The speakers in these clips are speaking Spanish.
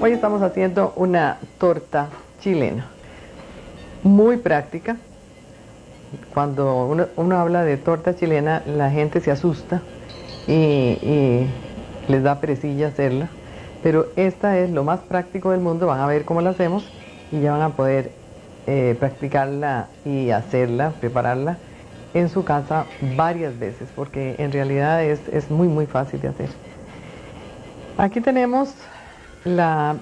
Hoy estamos haciendo una torta chilena, muy práctica. Cuando uno, habla de torta chilena, la gente se asusta y, les da perecilla hacerla. Pero esta es lo más práctico del mundo, van a ver cómo la hacemos y ya van a poder eh, practicarla y hacerla, prepararla en su casa varias veces, porque en realidad es, es muy muy fácil de hacer. Aquí tenemos la,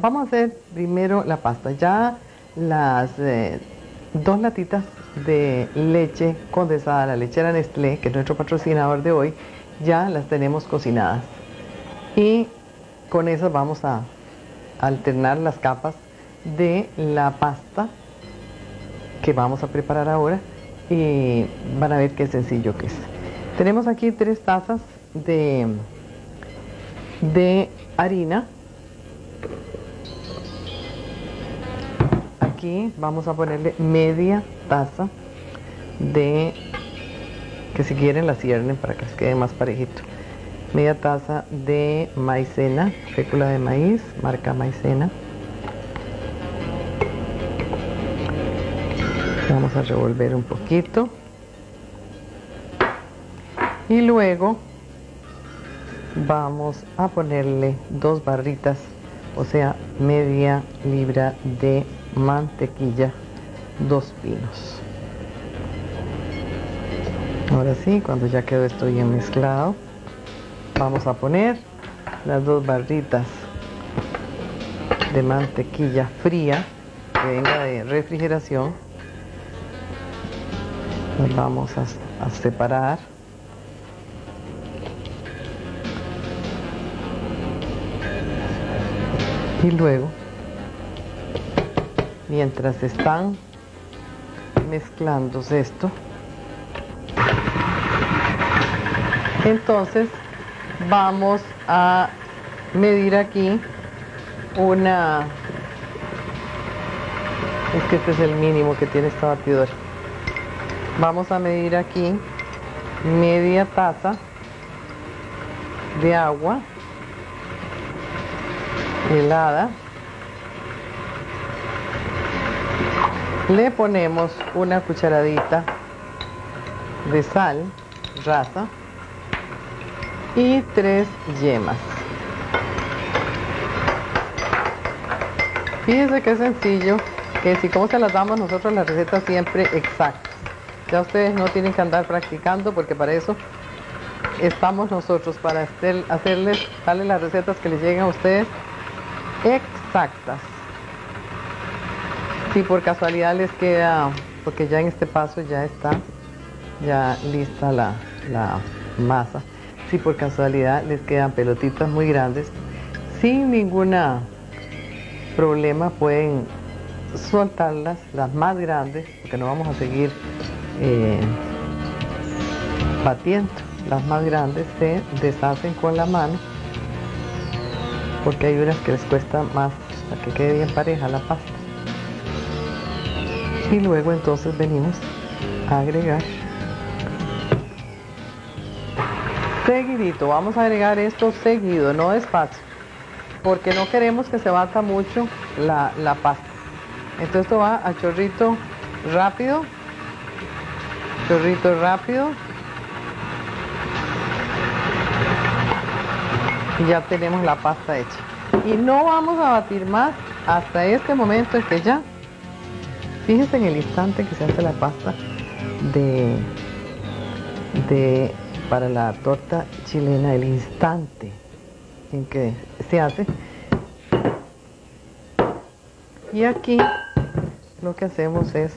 vamos a hacer primero la pasta. Ya las eh, dos latitas de leche condensada, la lechera Nestlé, que es nuestro patrocinador de hoy, ya las tenemos cocinadas. Y con eso vamos a alternar las capas de la pasta que vamos a preparar ahora y van a ver qué sencillo que es. Tenemos aquí tres tazas de, de harina vamos a ponerle media taza de, que si quieren la ciernen para que les quede más parejito, media taza de maicena, fécula de maíz, marca maicena. Vamos a revolver un poquito. Y luego vamos a ponerle dos barritas, o sea, media libra de mantequilla, dos pinos. Ahora sí, cuando ya quedó esto bien mezclado, vamos a poner las dos barritas de mantequilla fría que venga de refrigeración. Las vamos a, a separar. Y luego mientras están mezclándose esto. Entonces vamos a medir aquí una es que este es el mínimo que tiene esta batidora. Vamos a medir aquí media taza de agua helada le ponemos una cucharadita de sal rasa y tres yemas. Fíjense qué sencillo, que si como se las damos nosotros la receta siempre exacta. Ya ustedes no tienen que andar practicando porque para eso estamos nosotros, para hacerles, darles las recetas que les lleguen a ustedes exactas si por casualidad les queda, porque ya en este paso ya está ya lista la, masa, si por casualidad les quedan pelotitas muy grandes, sin ninguna problema pueden soltarlas, las más grandes, porque no vamos a seguir eh, batiendo. Las más grandes se deshacen con la mano, porque hay unas que les cuesta más para que quede bien pareja la pasta y luego entonces venimos a agregar. Seguidito vamos a agregar esto seguido no despacio porque no queremos que se bata mucho la, la pasta. Entonces esto va a chorrito rápido chorrito rápido. Y ya tenemos la pasta hecha. Y no vamos a batir más hasta este momento en que ya Fíjense en el instante que se hace la pasta de, para la torta chilena, el instante en que se hace. Y aquí lo que hacemos es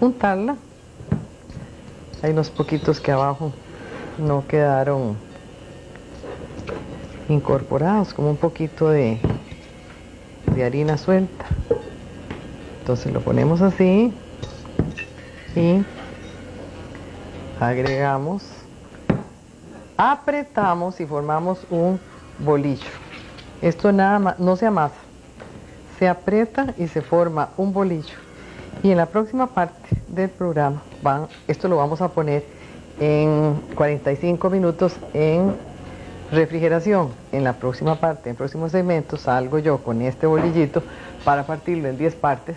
untarla. Hay unos poquitos que abajo no quedaron incorporados, como un poquito de, de harina suelta. Entonces lo ponemos así y agregamos, apretamos y formamos un bolillo. Esto nada más, no se amasa, se aprieta y se forma un bolillo. Y en la próxima parte del programa, van, esto lo vamos a poner en 45 minutos en refrigeración. En la próxima parte, en el próximo segmento, salgo yo con este bolillito para partirlo en 10 partes,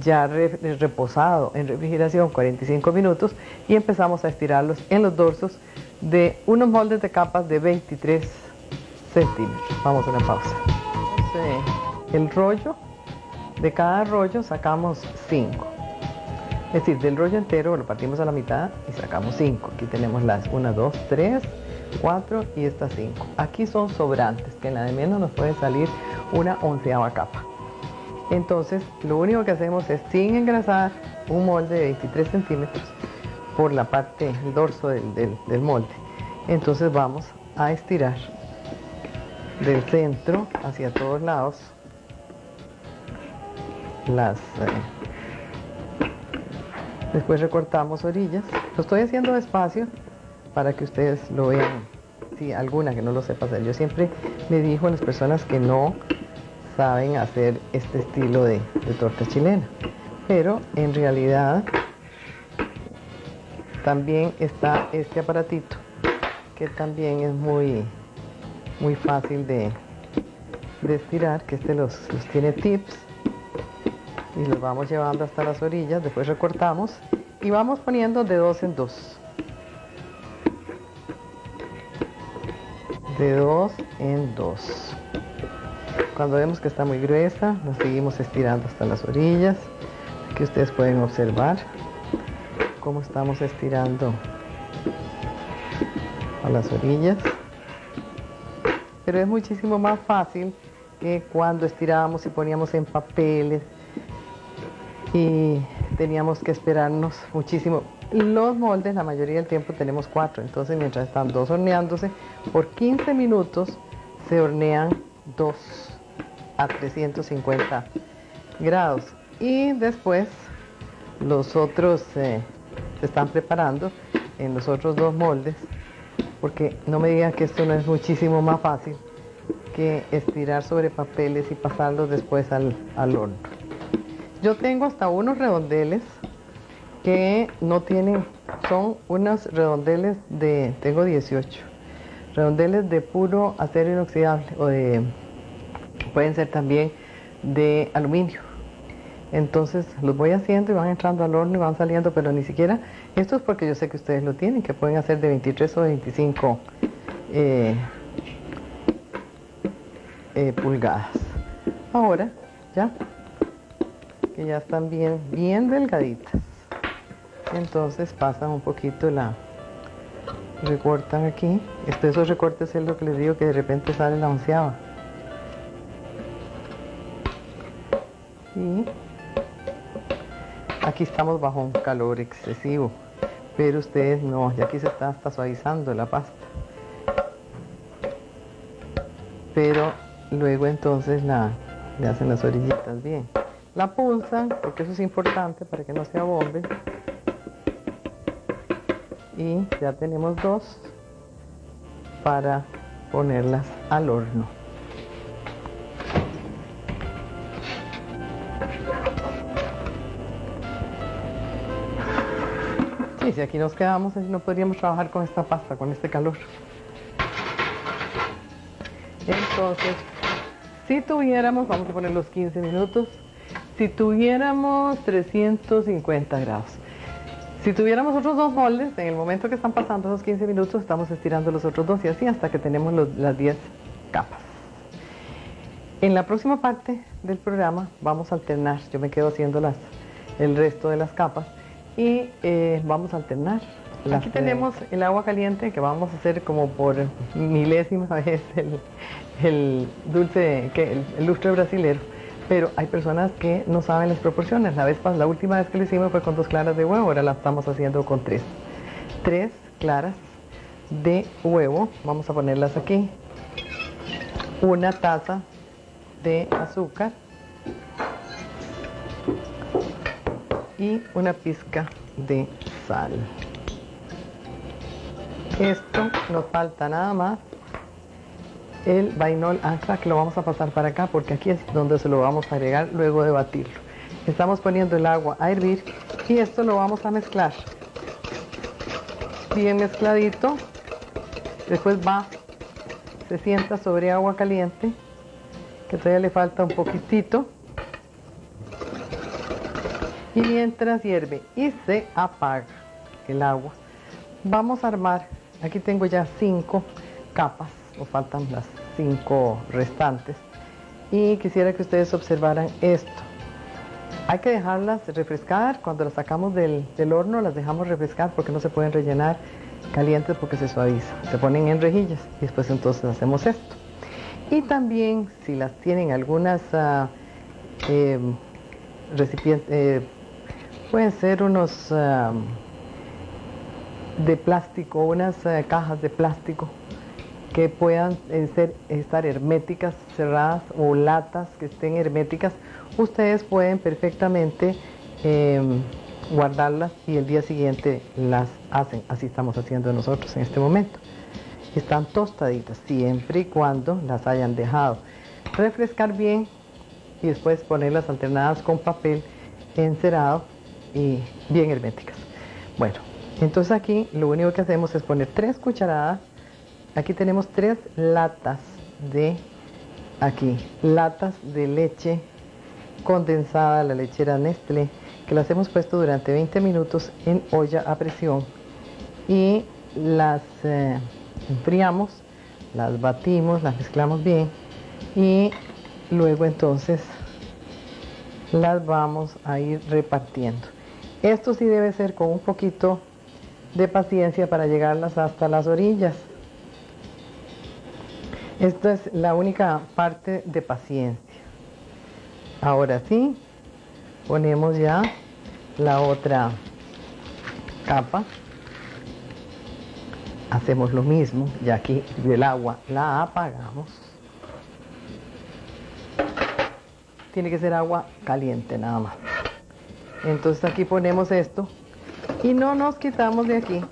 ya reposado en refrigeración 45 minutos y empezamos a estirarlos en los dorsos de unos moldes de capas de 23 centímetros. Vamos a una pausa. el rollo, de cada rollo sacamos 5. Es decir, del rollo entero lo partimos a la mitad y sacamos 5. Aquí tenemos las 1, 2, 3, 4 y estas 5. Aquí son sobrantes, que en la de menos nos puede salir una onceava capa. Entonces, lo único que hacemos es, sin engrasar, un molde de 23 centímetros por la parte, el dorso del, molde. Entonces vamos a estirar del centro hacia todos lados las... Eh, después recortamos orillas. Lo estoy haciendo despacio para que ustedes lo vean, si alguna que no lo sepa hacer. Yo siempre le digo a las personas que no saben hacer este estilo de, torta chilena, pero en realidad también está este aparatito que también es muy muy fácil de, de estirar que este los, los tiene tips. Y los vamos llevando hasta las orillas después recortamos y vamos poniendo de dos en dos. De dos en dos. Cuando vemos que está muy gruesa, nos seguimos estirando hasta las orillas. Aquí ustedes pueden observar cómo estamos estirando a las orillas. Pero es muchísimo más fácil que cuando estirábamos y poníamos en papeles y teníamos que esperarnos muchísimo. Los moldes, la mayoría del tiempo tenemos cuatro, entonces mientras están dos horneándose, por 15 minutos se hornean dos a 350 grados. Y después los otros eh, se están preparando en los otros dos moldes, porque no me digan que esto no es muchísimo más fácil que estirar sobre papeles y pasarlos después al, al horno. Yo tengo hasta unos redondeles que no tienen, son unos redondeles de, tengo 18, redondeles de puro acero inoxidable o de, pueden ser también de aluminio. Entonces los voy haciendo y van entrando al horno y van saliendo, pero ni siquiera, esto es porque yo sé que ustedes lo tienen, que pueden hacer de 23 o 25 eh, eh, pulgadas. Ahora, ya, que ya están bien, bien delgaditas entonces pasan un poquito la recortan aquí. Este, esos recortes es lo que les digo que de repente sale la onceava. Y aquí estamos bajo un calor excesivo. Pero ustedes no, ya aquí se está hasta suavizando la pasta. Pero luego entonces la, le hacen las orillitas bien. La pulsan porque eso es importante para que no se abombe y ya tenemos dos para ponerlas al horno. Sí, si aquí nos quedamos, no podríamos trabajar con esta pasta, con este calor. Entonces, si tuviéramos, vamos a poner los 15 minutos, si tuviéramos 350 grados, si tuviéramos otros dos moldes, en el momento que están pasando esos 15 minutos, estamos estirando los otros dos y así hasta que tenemos las 10 capas. En la próxima parte del programa vamos a alternar, yo me quedo haciendo las, el resto de las capas y eh, vamos a alternar. Aquí tenemos el agua caliente que vamos a hacer como por milésima vez el, el dulce, que, el lustre brasilero pero hay personas que no saben las proporciones. La, vez, la última vez que lo hicimos fue con dos claras de huevo, ahora la estamos haciendo con tres. Tres claras de huevo, vamos a ponerlas aquí. Una taza de azúcar y una pizca de sal. Esto nos falta nada más el vainol que lo vamos a pasar para acá porque aquí es donde se lo vamos a agregar luego de batirlo. Estamos poniendo el agua a hervir y esto lo vamos a mezclar. Bien mezcladito. Después va se sienta sobre agua caliente, que todavía le falta un poquitito. Y mientras hierve y se apaga el agua, vamos a armar, aquí tengo ya cinco capas, o faltan las cinco restantes, y quisiera que ustedes observaran esto. Hay que dejarlas refrescar, cuando las sacamos del, del horno las dejamos refrescar porque no se pueden rellenar calientes porque se suaviza. Se ponen en rejillas y después entonces hacemos esto. Y también si las tienen algunas uh, eh, recipientes, eh, pueden ser unos uh, de plástico, unas uh, cajas de plástico que puedan eh, ser, estar herméticas, cerradas o latas que estén herméticas, ustedes pueden perfectamente em, guardarlas y el día siguiente las hacen. Así estamos haciendo nosotros en este momento. Están tostaditas siempre y cuando las hayan dejado refrescar bien y después ponerlas alternadas con papel encerado y bien herméticas. Bueno, entonces aquí lo único que hacemos es poner tres cucharadas. Aquí tenemos tres latas de aquí, latas de leche condensada, la lechera Nestlé que las hemos puesto durante 20 minutos en olla a presión y las eh, enfriamos, las batimos, las mezclamos bien y luego entonces las vamos a ir repartiendo. Esto sí debe ser con un poquito de paciencia para llegarlas hasta las orillas. Esta es la única parte de paciencia. Ahora sí, ponemos ya la otra capa. Hacemos lo mismo y aquí el agua la apagamos. Tiene que ser agua caliente nada más. Entonces aquí ponemos esto y no nos quitamos de aquí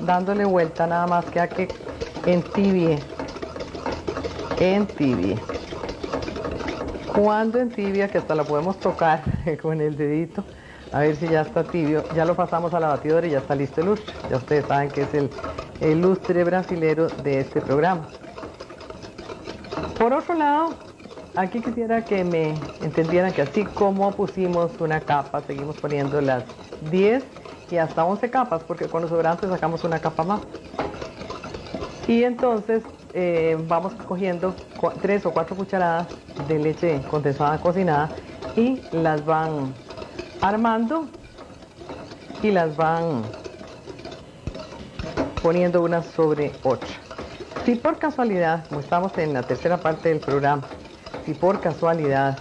dándole vuelta nada más que a que entibie entibie cuando entibia, que hasta la podemos tocar con el dedito, a ver si ya está tibio, ya lo pasamos a la batidora y ya está listo el lustre. Ya ustedes saben que es el, el lustre brasilero de este programa. Por otro lado, aquí quisiera que me entendieran que así como pusimos una capa, seguimos poniendo las 10 y hasta 11 capas, porque con los sobrantes sacamos una capa más. Y entonces eh, vamos cogiendo tres o cuatro cucharadas de leche condensada cocinada y las van armando y las van poniendo una sobre otra. Si por casualidad, estamos en la tercera parte del programa, si por casualidad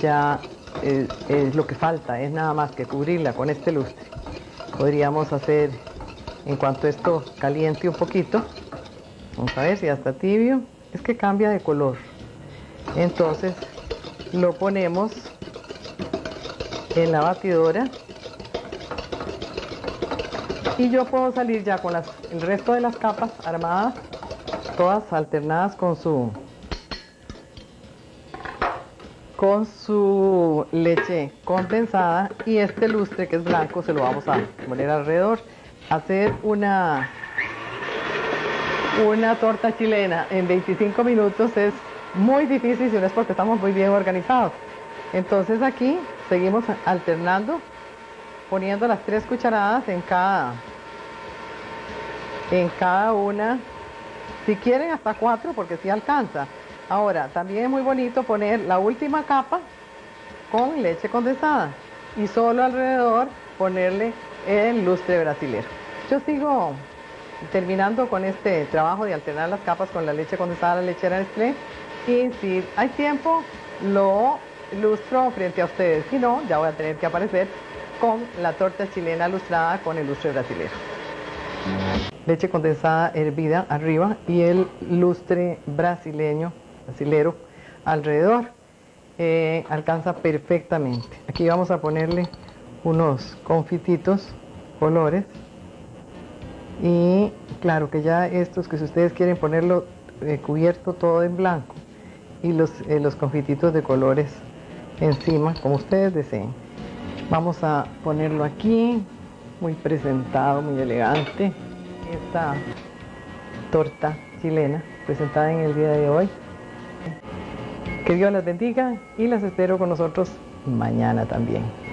ya eh, lo que falta es nada más que cubrirla con este lustre, podríamos hacer, en cuanto esto caliente un poquito, Vamos a ver si ya está tibio. Es que cambia de color. Entonces lo ponemos en la batidora. Y yo puedo salir ya con las, el resto de las capas armadas, todas alternadas con su con su leche condensada y este lustre que es blanco se lo vamos a poner alrededor. Hacer una una torta chilena en 25 minutos es muy difícil si no es porque estamos muy bien organizados. Entonces aquí seguimos alternando, poniendo las tres cucharadas en cada, en cada una. Si quieren hasta cuatro porque si alcanza. Ahora, también es muy bonito poner la última capa con leche condensada y solo alrededor ponerle el lustre brasilero. Yo sigo terminando con este trabajo de alternar las capas con la leche condensada, la lechera Nestlé. Y si hay tiempo, lo lustro frente a ustedes. Si no, ya voy a tener que aparecer con la torta chilena lustrada con el lustre brasileño. Leche condensada hervida arriba y el lustre brasileño, brasilero, alrededor. Eh, alcanza perfectamente. Aquí vamos a ponerle unos confititos, colores. Y claro que ya estos que si ustedes quieren ponerlo eh, cubierto todo en blanco y los, eh, los confititos de colores encima, como ustedes deseen. Vamos a ponerlo aquí, muy presentado, muy elegante. Esta torta chilena presentada en el día de hoy. Que Dios las bendiga y las espero con nosotros mañana también.